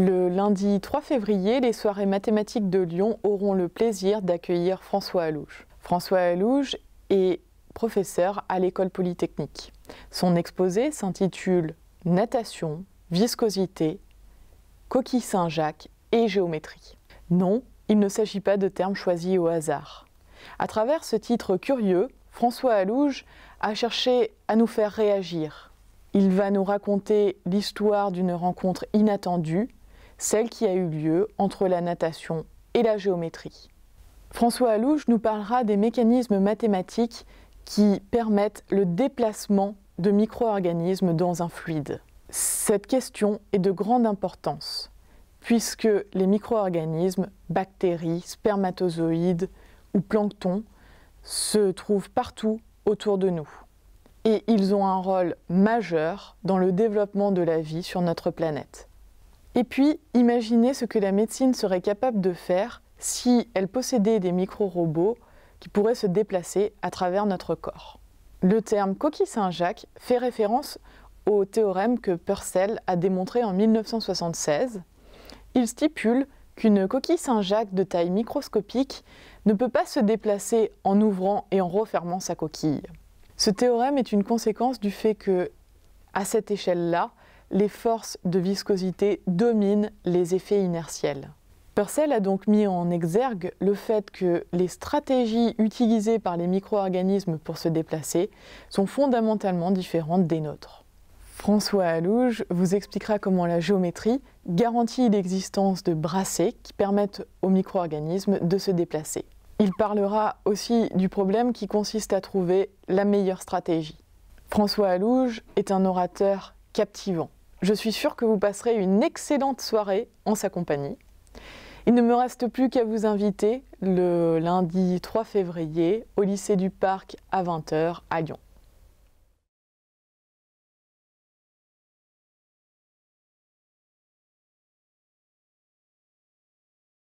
Le lundi 3 février, les soirées mathématiques de Lyon auront le plaisir d'accueillir François Alouge. François Alouge est professeur à l'école polytechnique. Son exposé s'intitule Natation, viscosité, coquille Saint-Jacques et géométrie. Non, il ne s'agit pas de termes choisis au hasard. À travers ce titre curieux, François Alouge a cherché à nous faire réagir. Il va nous raconter l'histoire d'une rencontre inattendue, celle qui a eu lieu entre la natation et la géométrie. François Alouge nous parlera des mécanismes mathématiques qui permettent le déplacement de micro-organismes dans un fluide. Cette question est de grande importance puisque les micro-organismes, bactéries, spermatozoïdes ou plancton se trouvent partout autour de nous. Et ils ont un rôle majeur dans le développement de la vie sur notre planète. Et puis, imaginez ce que la médecine serait capable de faire si elle possédait des micro-robots qui pourraient se déplacer à travers notre corps. Le terme coquille Saint-Jacques fait référence au théorème que Purcell a démontré en 1976 il stipule qu'une coquille Saint-Jacques de taille microscopique ne peut pas se déplacer en ouvrant et en refermant sa coquille. Ce théorème est une conséquence du fait que, à cette échelle-là, les forces de viscosité dominent les effets inertiels. Purcell a donc mis en exergue le fait que les stratégies utilisées par les micro-organismes pour se déplacer sont fondamentalement différentes des nôtres. François Alouge vous expliquera comment la géométrie garantit l'existence de brassées qui permettent aux micro-organismes de se déplacer. Il parlera aussi du problème qui consiste à trouver la meilleure stratégie. François Alouge est un orateur captivant. Je suis sûre que vous passerez une excellente soirée en sa compagnie. Il ne me reste plus qu'à vous inviter le lundi 3 février au lycée du Parc à 20h à Lyon.